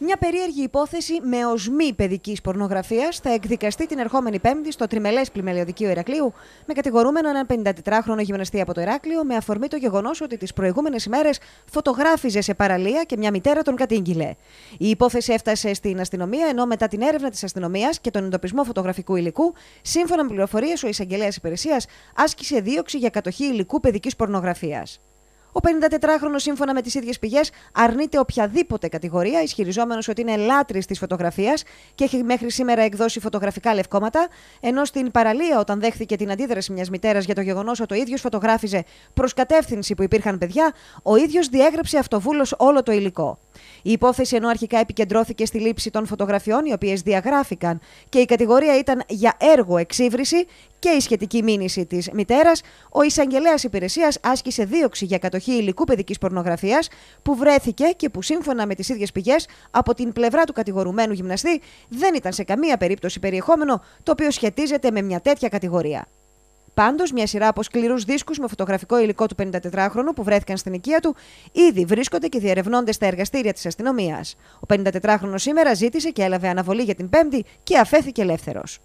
Μια περίεργη υπόθεση με οσμή παιδικής πορνογραφίας θα εκδικαστεί την ερχόμενη Πέμπτη στο τριμελές πλημελιωδικείο Ηρακλείου με κατηγορούμενο έναν 54χρονο γυμναστή από το Ηράκλειο με αφορμή το γεγονός ότι τις προηγούμενες ημέρες φωτογράφιζε σε παραλία και μια μητέρα τον κατήγγειλε. Η υπόθεση έφτασε στην αστυνομία ενώ μετά την έρευνα της αστυνομίας και τον εντοπισμό φωτογραφικού υλικού, σύμφωνα με πληροφορίες, ο εισαγγελέας υπηρεσίας άσκησε δίωξη για κατοχή υλικού παιδικής πορνογραφίας. Ο 54χρονο, σύμφωνα με τις ίδιες πηγές, αρνείται οποιαδήποτε κατηγορία, ισχυριζόμενος ότι είναι λάτρης της φωτογραφίας και έχει μέχρι σήμερα εκδώσει φωτογραφικά λευκόματα, ενώ στην παραλία, όταν δέχθηκε την αντίδραση μιας μητέρας για το γεγονός ότι ο ίδιος φωτογράφιζε προς κατεύθυνση που υπήρχαν παιδιά, ο ίδιος διέγραψε αυτοβούλος όλο το υλικό. Η υπόθεση ενώ αρχικά επικεντρώθηκε στη λήψη των φωτογραφιών, οι οποίες διαγράφηκαν και η κατηγορία ήταν για έργο εξύβριση και η σχετική μήνυση της μητέρας, ο εισαγγελέας υπηρεσίας άσκησε δίωξη για κατοχή υλικού παιδικής πορνογραφίας που βρέθηκε και που σύμφωνα με τις ίδιες πηγές από την πλευρά του κατηγορουμένου γυμναστή δεν ήταν σε καμία περίπτωση περιεχόμενο το οποίο σχετίζεται με μια τέτοια κατηγορία. Πάντως, μια σειρά από σκληρούς δίσκους με φωτογραφικό υλικό του 54χρονου που βρέθηκαν στην οικία του ήδη βρίσκονται και διερευνώνται στα εργαστήρια της αστυνομίας. Ο 54χρονο σήμερα ζήτησε και έλαβε αναβολή για την Πέμπτη και αφέθηκε ελεύθερος.